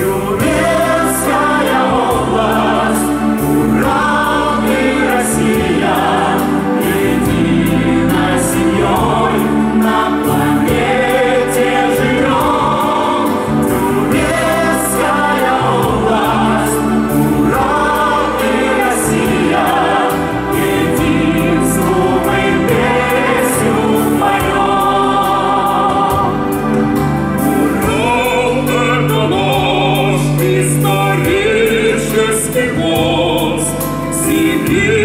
You're you.